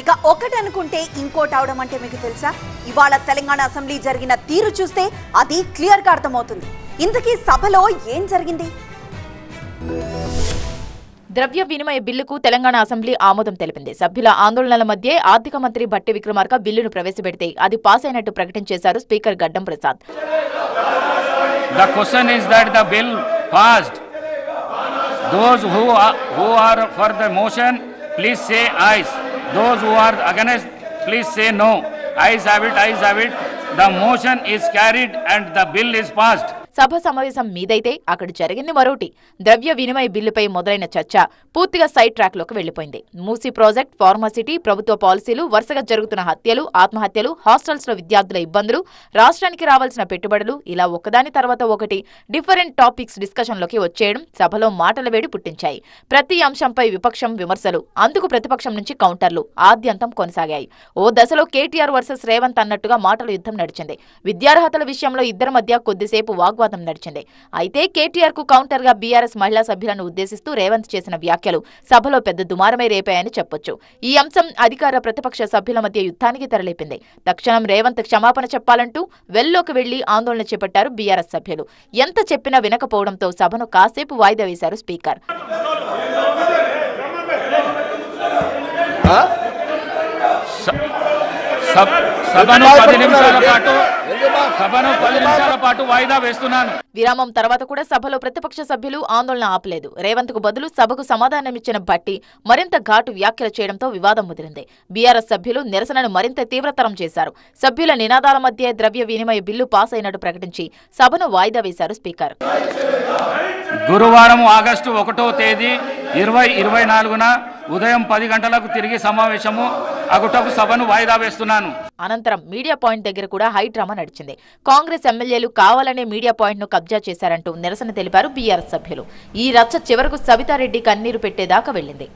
ఇక ఒకటి అనుకుంటే ఇంకోటి అవడం అంటే మీకు తెలుసా? ఇవాళ తెలంగాణ అసెంబ్లీ జరిగిన తీరు చూస్తే అది క్లియర్గా అర్థమవుతుంది. ఇంతకీ సభలో ఏం జరిగింది? ద్రవ్య వినిమయ బిల్లుకు తెలంగాణ అసెంబ్లీ ఆమోదం తెలిపింది. సభ్యుల ఆందోళనల మధ్య ఆర్థిక మంత్రి బట్టి విక్రమార్క బిల్లును ప్రవేశపెడితే అది పాస్ అయినట్టు ప్రకటించేశారు speaker Gaddam Prasad. The question is that the bill passed. Those who are, who are for the motion, please say ayes. Those who are against, please say no. Ayes have it, ayes have it. The motion is carried and the bill is passed. సభ సమావేశం మీదైతే అక్కడ జరిగింది మరోటి. ద్రవ్య వినిమయ బిల్లుపై మొదలైన చర్చ పూర్తిగా సైడ్ ట్రాక్లోకి వెళ్ళిపోయింది మూసీ ప్రాజెక్ట్ ఫార్మసిటీ ప్రభుత్వ పాలసీలు వరుసగా జరుగుతున్న హత్యలు ఆత్మహత్యలు హాస్టల్స్లో విద్యార్థుల ఇబ్బందులు రాష్ట్రానికి రావాల్సిన పెట్టుబడులు ఇలా ఒకదాని తర్వాత ఒకటి డిఫరెంట్ టాపిక్స్ డిస్కషన్లోకి వచ్చేయడం సభలో మాటల వేడి పుట్టించాయి. ప్రతి అంశంపై విపక్షం విమర్శలు అందుకు ప్రతిపక్షం నుంచి కౌంటర్లు ఆద్యంతం కొనసాగాయి. ఓ దశలో కేటీఆర్ వర్సెస్ రేవంత్ అన్నట్టుగా మాటల యుద్ధం నడిచింది. విద్యార్హతల విషయంలో ఇద్దరి మధ్య కొద్దిసేపు వాగ్వాదం నడిచింది. అయితే కేటీఆర్కు కౌంటర్గా బీఆర్ఎస్ మహిళా సభ్యులను ఉద్దేశిస్తూ రేవంత్ చేసిన వ్యాఖ్యలు సభలో పెద్ద దుమారమే రేపాయని చెప్పొచ్చు. ఈ అంశం అధికార ప్రతిపక్ష సభ్యుల మధ్య యుద్ధానికి తెరలేపింది. తక్షణం రేవంత్ క్షమాపణ చెప్పాలంటూ వెల్లోకి వెళ్ళి ఆందోళన చేపట్టారు బీఆర్ఎస్ సభ్యులు. ఎంత చెప్పినా వినకపోవడంతో సభను కాసేపు వాయిదా వేశారు స్పీకర్. సభను పది నిమిషాల పాటు సభను పది నిమిషాల పాటు వాయిదా వేస్తున్నాను. విరామం తర్వాత కూడా సభలో ప్రతిపక్ష సభ్యులు ఆందోళన ఆపలేదు. రేవంత్కు బదులు సభకు సమాధానమిచ్చిన బట్టి మరింత ఘాటు వ్యాఖ్యలు చేయడంతో వివాదం ముదిరింది. బీఆర్ఎస్ సభ్యులు నిరసనను మరింత తీవ్రతరం చేశారు. సభ్యుల నినాదాల మధ్య ద్రవ్య వినిమయ బిల్లు పాస్ అయినట్టు ప్రకటించి సభను వాయిదా వేశారు స్పీకర్. గురువారం ఆగస్టు ఒకటో తేదీ ఇరవై ఇరవై నాలుగున ఉదయం పది గంటలకు తిరిగి సమావేశము అగుటకు సభను వాయిదా వేస్తున్నాను. అనంతరం మీడియా పాయింట్ దగ్గర కూడా హై డ్రామా నడిచింది. కాంగ్రెస్ ఎమ్మెల్యేలు కావాలనే మీడియా పాయింట్ను కబ్జా చేశారంటూ నిరసన తెలిపారు బీఆర్ఎస్ సభ్యులు. ఈ రచ్చ చివరకు సవితారెడ్డి కన్నీరు పెట్టేదాకా వెళ్ళింది.